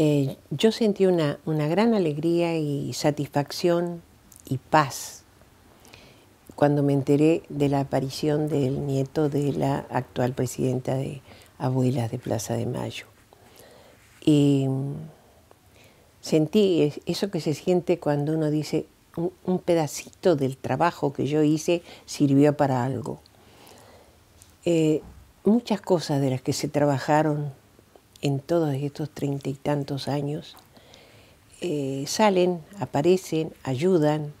Eh, yo sentí una, una gran alegría y satisfacción y paz cuando me enteré de la aparición del nieto de la actual presidenta de Abuelas de Plaza de Mayo. Y sentí eso que se siente cuando uno dice, un, pedacito del trabajo que yo hice sirvió para algo. Eh, muchas cosas de las que se trabajaron en todos estos treinta y tantos años eh, salen, aparecen, ayudan.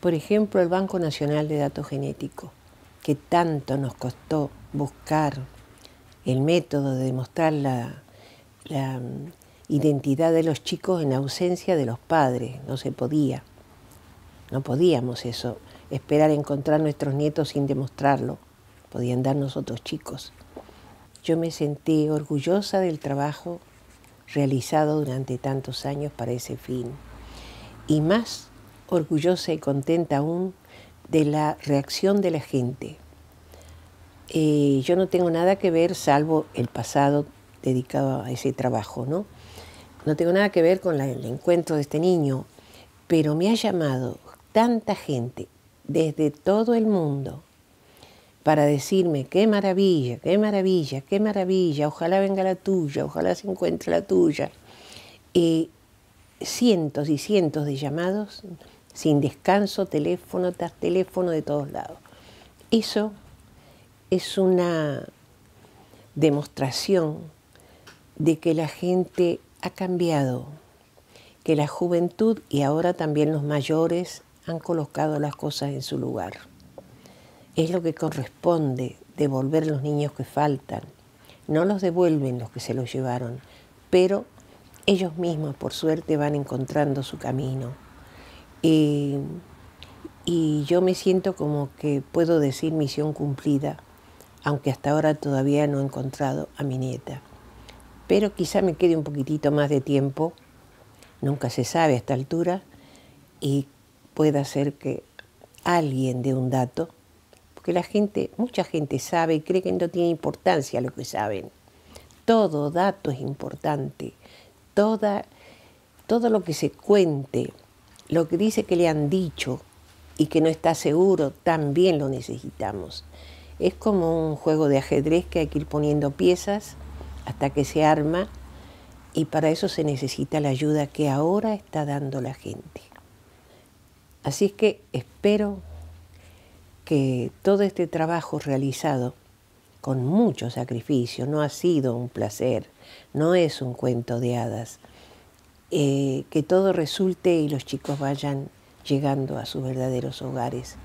Por ejemplo, el Banco Nacional de Datos Genéticos, que tanto nos costó buscar el método de demostrar la, mm, identidad de los chicos en ausencia de los padres, no se podía. No podíamos eso, esperar encontrar nuestros nietos sin demostrarlo. Podían darnos otros chicos. Yo me sentí orgullosa del trabajo realizado durante tantos años para ese fin. Y más orgullosa y contenta aún de la reacción de la gente. Eh, yo no tengo nada que ver, salvo el pasado dedicado a ese trabajo, ¿no? No tengo nada que ver con el encuentro de este niño, pero me ha llamado tanta gente desde todo el mundo para decirme qué maravilla, qué maravilla, qué maravilla, ojalá venga la tuya, ojalá se encuentre la tuya. Y cientos y cientos de llamados sin descanso, teléfono tras teléfono de todos lados. Eso es una demostración de que la gente ha cambiado, que la juventud y ahora también los mayores han colocado las cosas en su lugar. Es lo que corresponde devolver los niños que faltan. No los devuelven los que se los llevaron, pero ellos mismos, por suerte, van encontrando su camino. y yo me siento como que puedo decir misión cumplida, aunque hasta ahora todavía no he encontrado a mi nieta. Pero quizá me quede un poquitito más de tiempo, nunca se sabe a esta altura, y pueda ser que alguien dé un dato, porque la gente, mucha gente sabe y cree que no tiene importancia lo que saben. Todo dato es importante, toda, todo lo que se cuente, lo que dice que le han dicho y que no está seguro, también lo necesitamos. Es como un juego de ajedrez que hay que ir poniendo piezas hasta que se arma y para eso se necesita la ayuda que ahora está dando la gente. Así es que espero que todo este trabajo realizado con mucho sacrificio, no ha sido un placer, no es un cuento de hadas, eh, que todo resulte y los chicos vayan llegando a sus verdaderos hogares.